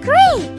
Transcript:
Great!